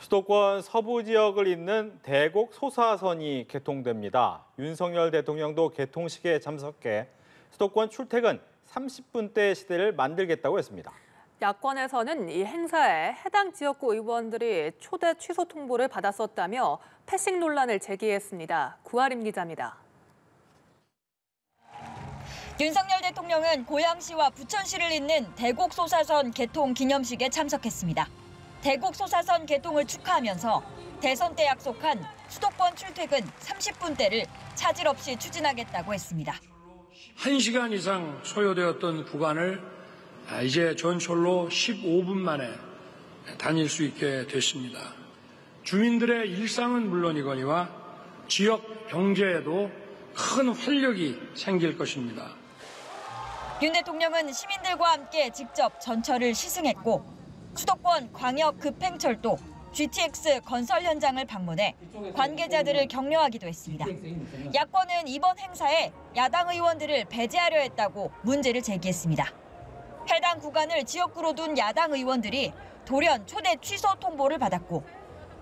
수도권 서부 지역을 잇는 대곡 소사선이 개통됩니다. 윤석열 대통령도 개통식에 참석해 수도권 출퇴근 30분대 시대를 만들겠다고 했습니다. 야권에서는 이 행사에 해당 지역구 의원들이 초대 취소 통보를 받았었다며 패싱 논란을 제기했습니다. 구하림 기자입니다. 윤석열 대통령은 고양시와 부천시를 잇는 대곡 소사선 개통 기념식에 참석했습니다. 대곡 소사선 개통을 축하하면서 대선 때 약속한 수도권 출퇴근 30분대를 차질 없이 추진하겠다고 했습니다. 1시간 이상 소요되었던 구간을 아, 이제 전철로 15분 만에 다닐 수 있게 됐습니다. 주민들의 일상은 물론이거니와 지역 경제에도 큰 활력이 생길 것입니다. 윤 대통령은 시민들과 함께 직접 전철을 시승했고 수도권 광역 급행철도 GTX 건설 현장을 방문해 관계자들을 격려하기도 했습니다. 야권은 이번 행사에 야당 의원들을 배제하려 했다고 문제를 제기했습니다. 해당 구간을 지역구로 둔 야당 의원들이 돌연 초대 취소 통보를 받았고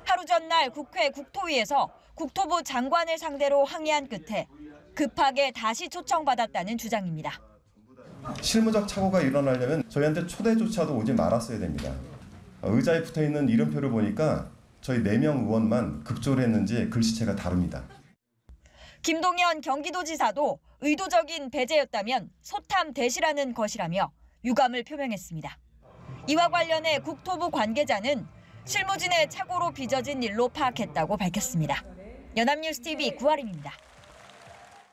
하루 전날 국회 국토위에서 국토부 장관을 상대로 항의한 끝에 급하게 다시 초청받았다는 주장입니다. 실무적 착오가 일어나려면 저희한테 초대조차도 오지 말았어야 됩니다. 의자에 붙어 있는 이름표를 보니까 저희 4명 의원만 급조를 했는지 글씨체가 다릅니다. 김동연 경기도지사도 의도적인 배제였다면 소탐 대시라는 것이라며 유감을 표명했습니다. 이와 관련해 국토부 관계자는 실무진의 착오로 빚어진 일로 파악했다고 밝혔습니다. 연합뉴스 TV 구하림입니다.